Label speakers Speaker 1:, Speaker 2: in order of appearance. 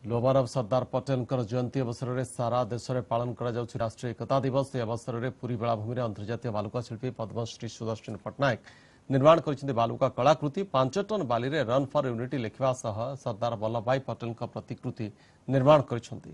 Speaker 1: ଲୋବାରବ ସର୍ଦ୍ଦାର ପଟେଲଙ୍କର ଜୟନ୍ତୀ ଅବସରରେ ସାରା ଦେଶରେ ପାଳନ କରାଯାଉଛି ରାଷ୍ଟ୍ରୀୟ ଏକତା ଦିବସ ଏହି ଅବସରରେ ପୁରୀ ବେଳାଭୂମିରେ ଅନ୍ତର୍ଜାତୀୟ ବାଲୁକା ଶିଳ୍ପୀ ପଦ୍ମଶ୍ରୀ ସୁଦର୍ଶନ ପଟ୍ଟନାୟକ ନିର୍ମାଣ କରିଛନ୍ତି ବାଲୁକା କଳାକୃତି ପାଞ୍ଚ ଟନ୍ ବାଲିରେ ରନ୍ ଫର୍ ୟୁନିଟି ଲେଖିବା ସହ ସର୍ଦ୍ଦାର ବଲ୍ଲଭଭାଇ ପଟେଲଙ୍କ ପ୍ରତିକୃତି ନିର୍ମାଣ କରିଛନ୍ତି